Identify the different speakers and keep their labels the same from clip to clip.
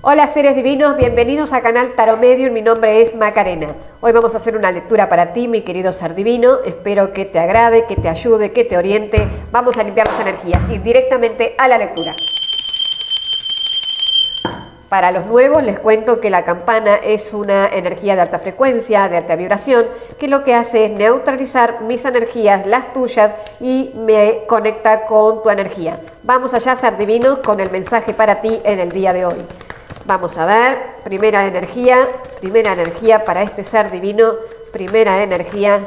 Speaker 1: Hola seres divinos, bienvenidos a canal Tarot Medium, mi nombre es Macarena. Hoy vamos a hacer una lectura para ti, mi querido ser divino. Espero que te agrade, que te ayude, que te oriente. Vamos a limpiar las energías y directamente a la lectura. Para los nuevos les cuento que la campana es una energía de alta frecuencia, de alta vibración, que lo que hace es neutralizar mis energías, las tuyas, y me conecta con tu energía. Vamos allá, ser divinos, con el mensaje para ti en el día de hoy. Vamos a ver, primera energía, primera energía para este ser divino, primera energía.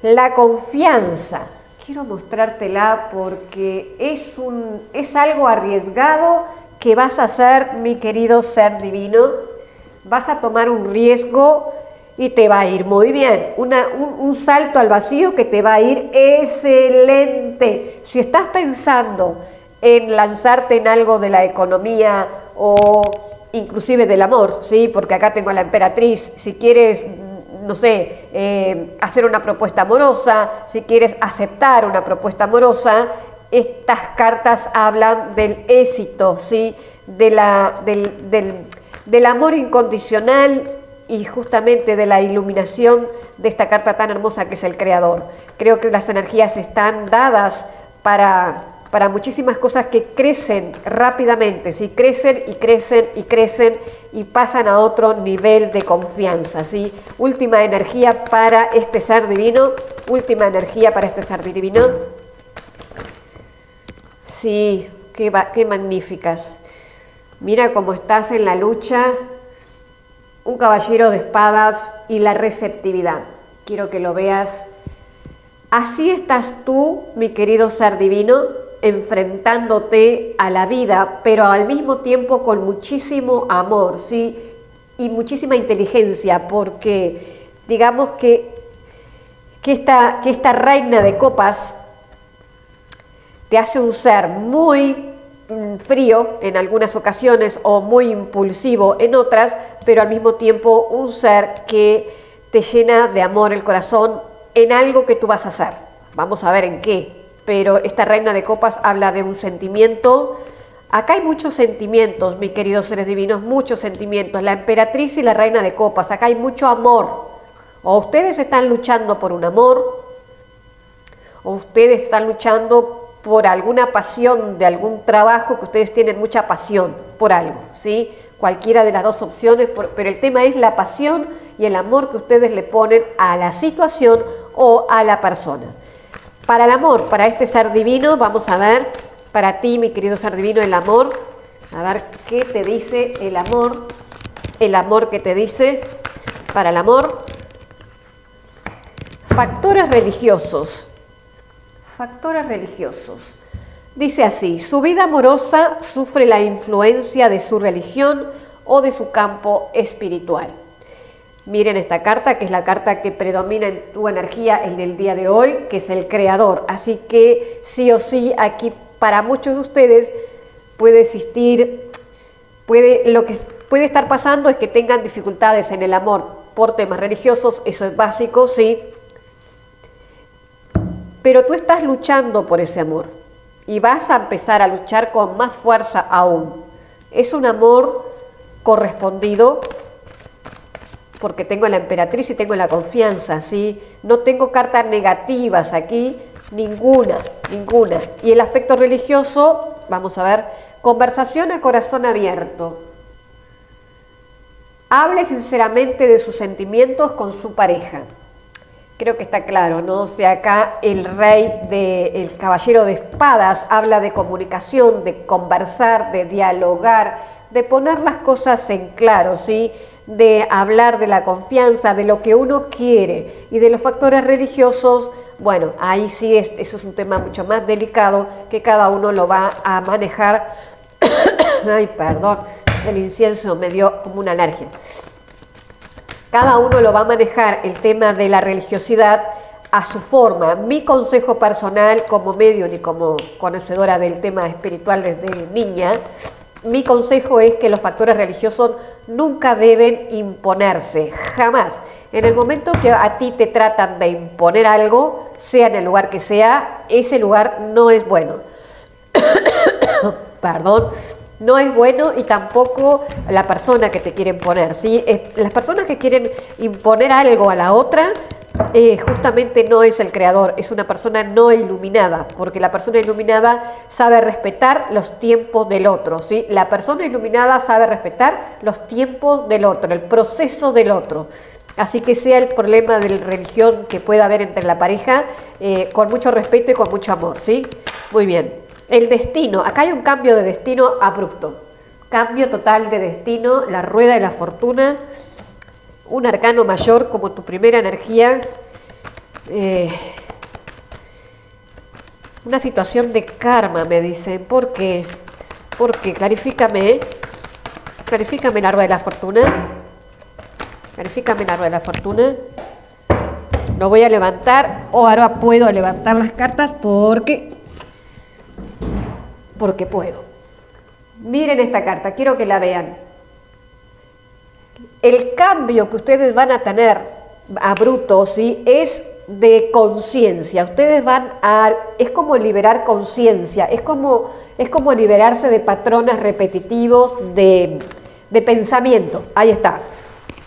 Speaker 1: La confianza quiero mostrártela porque es, un, es algo arriesgado que vas a hacer, mi querido ser divino. Vas a tomar un riesgo y te va a ir muy bien. un, un, salto al vacío que te va a ir excelente. Si estás pensando en lanzarte en algo de la economía o inclusive del amor, ¿sí? porque acá tengo a la emperatriz, si quieres no sé, eh, hacer una propuesta amorosa, si quieres aceptar una propuesta amorosa, estas cartas hablan del éxito, ¿sí? De la, del, del amor incondicional y justamente de la iluminación de esta carta tan hermosa que es el Creador. Creo que las energías están dadas para para muchísimas cosas que crecen rápidamente, ¿sí? crecen y crecen y crecen y pasan a otro nivel de confianza. ¿sí? Última energía para este ser divino, última energía para este ser divino. Sí, qué, qué magníficas. Mira cómo estás en la lucha, un caballero de espadas y la receptividad. Quiero que lo veas. Así estás tú, mi querido ser divino, enfrentándote a la vida, pero al mismo tiempo con muchísimo amor, ¿sí? Y muchísima inteligencia, porque digamos que, que, esta, que esta reina de copas te hace un ser muy mm, frío en algunas ocasiones o muy impulsivo en otras, pero al mismo tiempo un ser que te llena de amor el corazón en algo que tú vas a hacer. Vamos a ver en qué, pero esta reina de copas habla de un sentimiento. Acá hay muchos sentimientos, mis queridos seres divinos, muchos sentimientos. La emperatriz y la reina de copas, acá hay mucho amor. O ustedes están luchando por un amor, o ustedes están luchando por alguna pasión de algún trabajo que ustedes tienen mucha pasión por algo, ¿sí? Cualquiera de las dos opciones, pero el tema es la pasión y el amor que ustedes le ponen a la situación o a la persona. Para el amor, para este ser divino, vamos a ver, para ti, mi querido ser divino, el amor. A ver qué te dice el amor, el amor que te dice para el amor. Factores religiosos. Factores religiosos. Dice así, su vida amorosa sufre la influencia de su religión o de su campo espiritual. Miren esta carta, que es la carta que predomina en tu energía el del día de hoy, que es el creador. Así que sí o sí, aquí para muchos de ustedes puede existir, puede, lo que puede estar pasando es que tengan dificultades en el amor por temas religiosos, eso es básico, sí. Pero tú estás luchando por ese amor y vas a empezar a luchar con más fuerza aún. Es un amor correspondido, porque tengo la emperatriz y tengo la confianza, ¿sí? No tengo cartas negativas aquí, ninguna, ninguna. Y el aspecto religioso, vamos a ver, conversación a corazón abierto. Hable sinceramente de sus sentimientos con su pareja. Creo que está claro, ¿no? O sea, acá el rey, de, el caballero de espadas, habla de comunicación, de conversar, de dialogar, de poner las cosas en claro, ¿sí? de hablar de la confianza, de lo que uno quiere y de los factores religiosos, bueno, ahí sí es, eso es un tema mucho más delicado que cada uno lo va a manejar. Ay, perdón, el incienso me dio como una alergia. Cada uno lo va a manejar el tema de la religiosidad a su forma. Mi consejo personal como medio y como conocedora del tema espiritual desde niña, mi consejo es que los factores religiosos nunca deben imponerse, jamás. En el momento que a ti te tratan de imponer algo, sea en el lugar que sea, ese lugar no es bueno. perdón, no es bueno y tampoco la persona que te quieren poner. ¿sí? las personas que quieren imponer algo a la otra eh, justamente no es el creador, es una persona no iluminada, porque la persona iluminada sabe respetar los tiempos del otro. ¿sí? La persona iluminada sabe respetar los tiempos del otro, el proceso del otro. Así que sea el problema de religión que pueda haber entre la pareja, eh, con mucho respeto y con mucho amor, ¿sí? Muy bien. El destino, acá hay un cambio de destino abrupto. Cambio total de destino, la rueda de la fortuna, un arcano mayor como tu primera energía, eh, una situación de karma, me dicen. ¿Por qué? Porque, clarifícame, clarifícame la de la fortuna. Clarifícame la rueda de la fortuna. No voy a levantar, o ahora puedo levantar las cartas porque porque puedo. Miren esta carta, quiero que la vean. El cambio que ustedes van a tener a bruto, ¿sí? Es de conciencia. Ustedes van a es como liberar conciencia, es como es como liberarse de patrones repetitivos de, de pensamiento. Ahí está.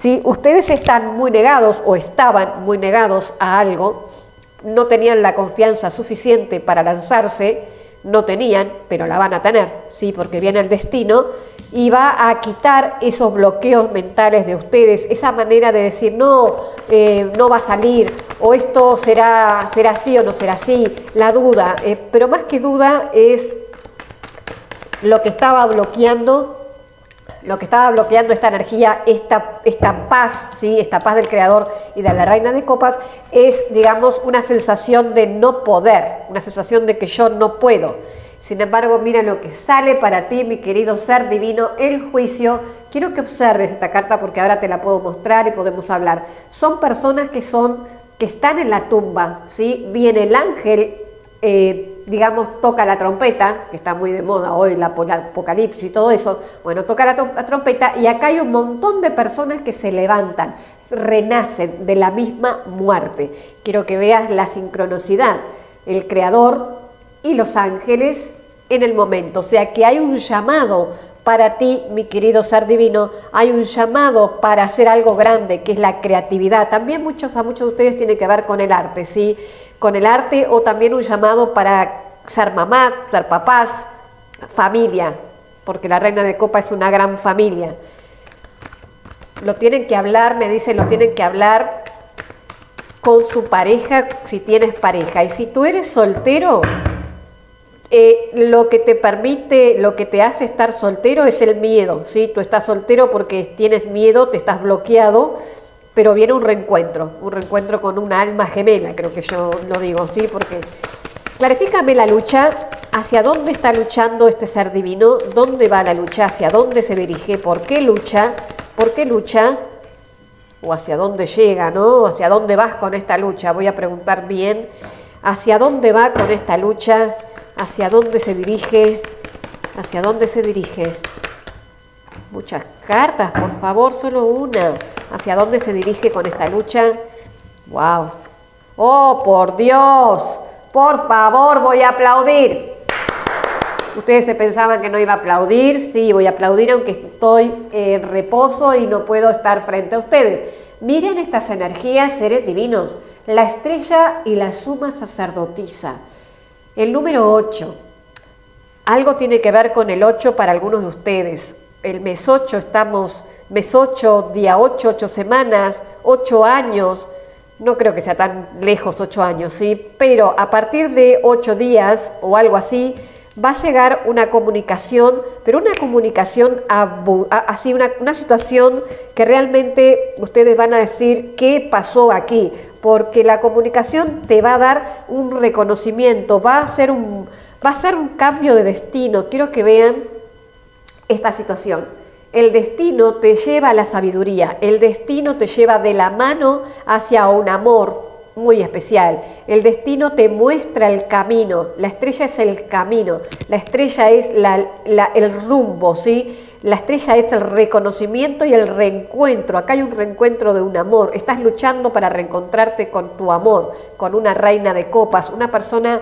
Speaker 1: Si ustedes están muy negados o estaban muy negados a algo, no tenían la confianza suficiente para lanzarse, no tenían, pero la van a tener, ¿sí? porque viene el destino y va a quitar esos bloqueos mentales de ustedes, esa manera de decir, no, eh, no va a salir, o esto será, será así o no será así, la duda, eh, pero más que duda es lo que estaba bloqueando lo que estaba bloqueando esta energía, esta, esta paz, ¿sí? esta paz del Creador y de la Reina de Copas, es, digamos, una sensación de no poder, una sensación de que yo no puedo. Sin embargo, mira lo que sale para ti, mi querido ser divino, el juicio. Quiero que observes esta carta porque ahora te la puedo mostrar y podemos hablar. Son personas que son que están en la tumba, ¿sí? Viene el ángel eh, digamos, toca la trompeta, que está muy de moda hoy, la apocalipsis y todo eso, bueno, toca la, la, trompeta y acá hay un montón de personas que se levantan, renacen de la misma muerte. Quiero que veas la sincronicidad, el creador y los ángeles en el momento, o sea que hay un llamado para ti, mi querido ser divino, hay un llamado para hacer algo grande, que es la creatividad. También muchos a muchos de ustedes tiene que ver con el arte, ¿sí? con el arte o también un llamado para ser mamá, ser papás, familia, porque la reina de copa es una gran familia. Lo tienen que hablar, me dice, lo tienen que hablar con su pareja si tienes pareja. Y si tú eres soltero, eh, lo que te permite, lo que te hace estar soltero es el miedo. ¿sí? Tú estás soltero porque tienes miedo, te estás bloqueado pero viene un reencuentro, un reencuentro con una alma gemela, creo que yo lo digo, ¿sí? Porque clarifícame la lucha, hacia dónde está luchando este ser divino, dónde va la lucha, hacia dónde se dirige, por qué lucha, por qué lucha, o hacia dónde llega, ¿no? Hacia dónde vas con esta lucha, voy a preguntar bien, hacia dónde va con esta lucha, hacia dónde se dirige, hacia dónde se dirige. Muchas cartas, por favor, solo una hacia dónde se dirige con esta lucha. ¡Wow! ¡Oh, por Dios! Por favor, voy a aplaudir. Ustedes se pensaban que no iba a aplaudir. Sí, voy a aplaudir aunque estoy en reposo y no puedo estar frente a ustedes. Miren estas energías, seres divinos. La estrella y la suma sacerdotisa. El número 8. Algo tiene que ver con el 8 para algunos de ustedes. El mes 8 estamos mes 8, día 8, 8 semanas, 8 años, no creo que sea tan lejos 8 años, ¿sí? Pero a partir de 8 días o algo así, va a llegar una comunicación, pero una comunicación así, una, una situación que realmente ustedes van a decir qué pasó aquí, porque la comunicación te va a dar un reconocimiento, va a ser un, va a ser un cambio de destino. Quiero que vean esta situación. El destino te lleva a la sabiduría, el destino te lleva de la mano hacia un amor muy especial. El destino te muestra el camino, la estrella es el camino, la estrella es el rumbo, ¿sí? La estrella es el reconocimiento y el reencuentro. Acá hay un reencuentro de un amor. Estás luchando para reencontrarte con tu amor, con una reina de copas, una persona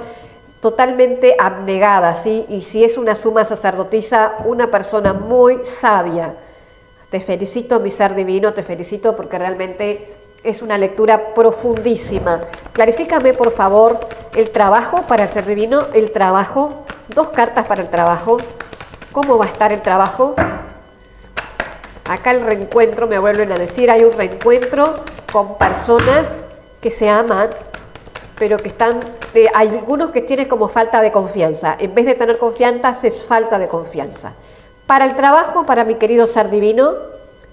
Speaker 1: totalmente abnegada, ¿sí? Y si es una suma sacerdotisa, una persona muy sabia. Te felicito, mi ser divino, te felicito porque realmente es una lectura profundísima. Clarifícame, por favor, el trabajo para el ser divino, el trabajo, dos cartas para el trabajo. ¿Cómo va a estar el trabajo? Acá el reencuentro, me vuelven a decir, hay un reencuentro con personas que se aman, pero que están, eh, hay algunos que tienen como falta de confianza. En vez de tener confianza, es falta de confianza. Para el trabajo, para mi querido ser divino,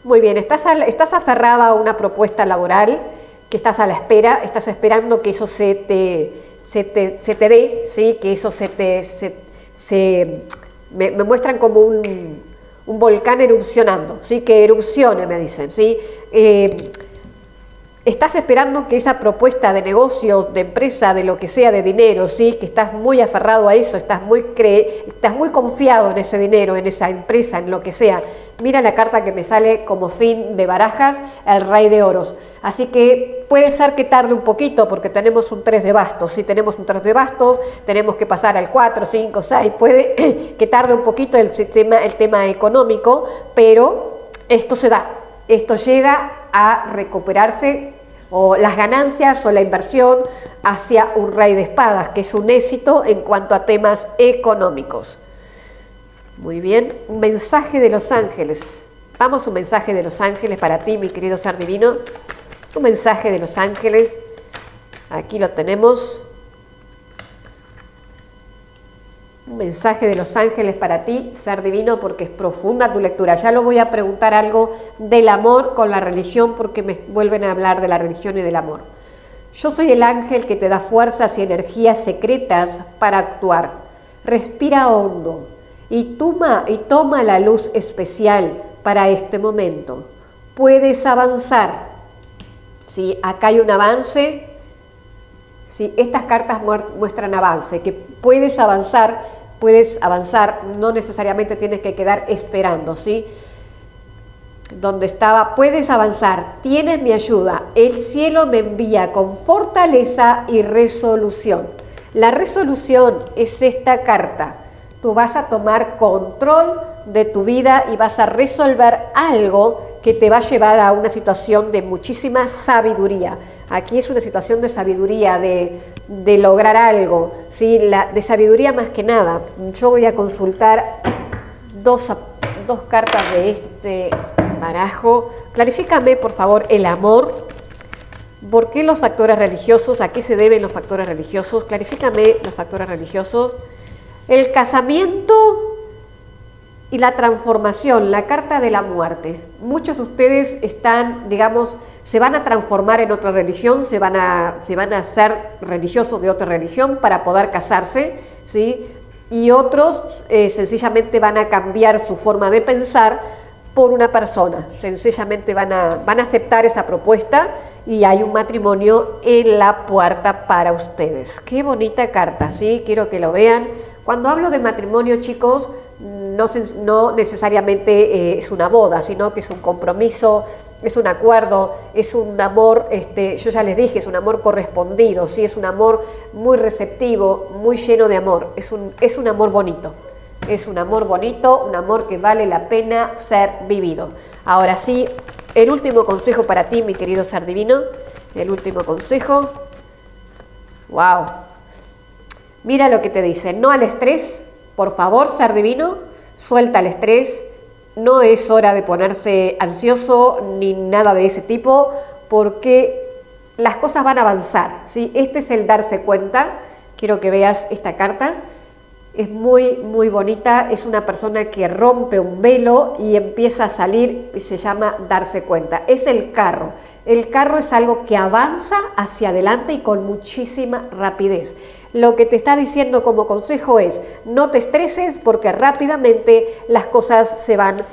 Speaker 1: muy bien, estás, estás aferrada a una propuesta laboral, que estás a la espera, estás esperando que eso se te, se te, se te dé, ¿sí? que eso se te... Se, me, muestran como un, un, volcán erupcionando, ¿sí? que erupcione, me dicen. ¿sí? Eh, estás esperando que esa propuesta de negocio, de empresa, de lo que sea, de dinero, ¿sí? que estás muy aferrado a eso, estás muy, cre estás muy confiado en ese dinero, en esa empresa, en lo que sea. Mira la carta que me sale como fin de barajas, el rey de oros. Así que puede ser que tarde un poquito porque tenemos un 3 de bastos. Si tenemos un 3 de bastos, tenemos que pasar al 4, 5, 6. Puede que tarde un poquito el, sistema, el tema económico, pero esto se da. Esto llega a recuperarse o las ganancias o la inversión hacia un rey de espadas, que es un éxito en cuanto a temas económicos. Muy bien, un mensaje de los ángeles. Vamos, un mensaje de los ángeles para ti, mi querido ser divino. Un mensaje de los ángeles. Aquí lo tenemos. Un mensaje de los ángeles para ti, ser divino, porque es profunda tu lectura. Ya lo voy a preguntar algo del amor con la religión, porque me vuelven a hablar de la religión y del amor. Yo soy el ángel que te da fuerzas y energías secretas para actuar. Respira hondo y toma, y toma la luz especial para este momento. Puedes avanzar. Si acá hay un avance, si estas cartas muestran avance, que puedes avanzar puedes avanzar, no necesariamente tienes que quedar esperando, ¿sí? Donde estaba, puedes avanzar, tienes mi ayuda, el cielo me envía con fortaleza y resolución. La resolución es esta carta. Tú vas a tomar control de tu vida y vas a resolver algo que te va a llevar a una situación de muchísima sabiduría. Aquí es una situación de sabiduría, de, de lograr algo, ¿sí? De sabiduría más que nada. Yo voy a consultar dos, dos cartas de este barajo. Clarifícame, por favor, el amor. ¿Por qué los factores religiosos? ¿A qué se deben los factores religiosos? Clarifícame los factores religiosos. El casamiento y la transformación, la carta de la muerte. Muchos de ustedes están, digamos, se van a transformar en otra religión, se van a, se van a ser religiosos de otra religión para poder casarse, ¿sí? y otros eh, sencillamente van a cambiar su forma de pensar por una persona, sencillamente van a, van a aceptar esa propuesta y hay un matrimonio en la puerta para ustedes. Qué bonita carta, ¿sí? Quiero que lo vean. Cuando hablo de matrimonio, chicos, no, necesariamente eh, es una boda, sino que es un compromiso es un acuerdo, es un amor, este, yo ya les dije, es un amor correspondido, ¿sí? es un amor muy receptivo, muy lleno de amor, es un, es un amor bonito, es un amor bonito, un amor que vale la pena ser vivido. Ahora sí, el último consejo para ti, mi querido ser divino, el último consejo, wow, mira lo que te dice, no al estrés, por favor, ser divino, suelta el estrés, no es hora de ponerse ansioso ni nada de ese tipo, porque las cosas van a avanzar. ¿sí? Este es el darse cuenta. Quiero que veas esta carta. Es muy, muy bonita. Es una persona que rompe un velo y empieza a salir y se llama darse cuenta. Es el carro. El carro es algo que avanza hacia adelante y con muchísima rapidez. Lo que te está diciendo como consejo es, no te estreses porque rápidamente las cosas se van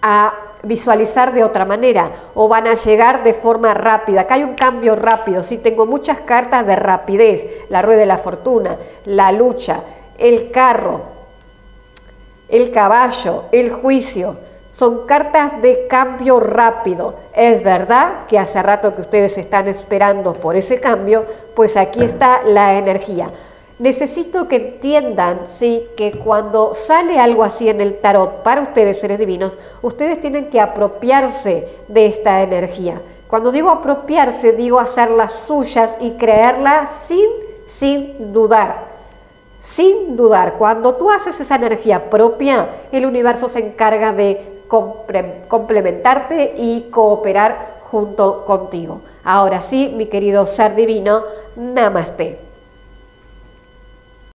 Speaker 1: a visualizar de otra manera o van a llegar de forma rápida. Acá hay un cambio rápido, sí, tengo muchas cartas de rapidez, la rueda de la fortuna, la lucha, el carro, el caballo, el juicio. Son cartas de cambio rápido. Es verdad que hace rato que ustedes están esperando por ese cambio, pues aquí está la energía. Necesito que entiendan, sí, que cuando sale algo así en el tarot para ustedes, seres divinos, ustedes tienen que apropiarse de esta energía. Cuando digo apropiarse, digo hacerlas suyas y creerla sin, sin dudar. Sin dudar, cuando tú haces esa energía propia, el universo se encarga de complementarte y cooperar junto contigo. Ahora sí, mi querido ser divino, namaste.